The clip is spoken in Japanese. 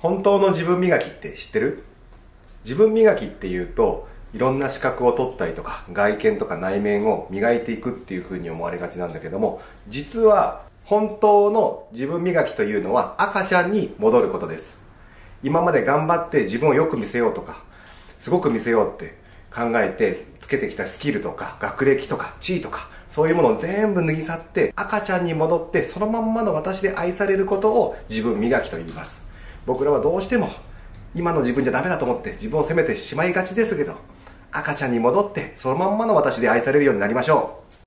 本当の自分磨きって知ってる？自分磨きっていうといろんな資格を取ったりとか外見とか内面を磨いていくっていうふうに思われがちなんだけども実は本当の自分磨きというのは赤ちゃんに戻ることです。今まで頑張って自分をよく見せようとかすごく見せようって考えてつけてきたスキルとか学歴とか地位とかそういうものを全部脱ぎ去って赤ちゃんに戻ってそのまんまの私で愛されることを自分磨きと言います。僕らはどうしても今の自分じゃダメだと思って自分を責めてしまいがちですけど赤ちゃんに戻ってそのまんまの私で愛されるようになりましょう。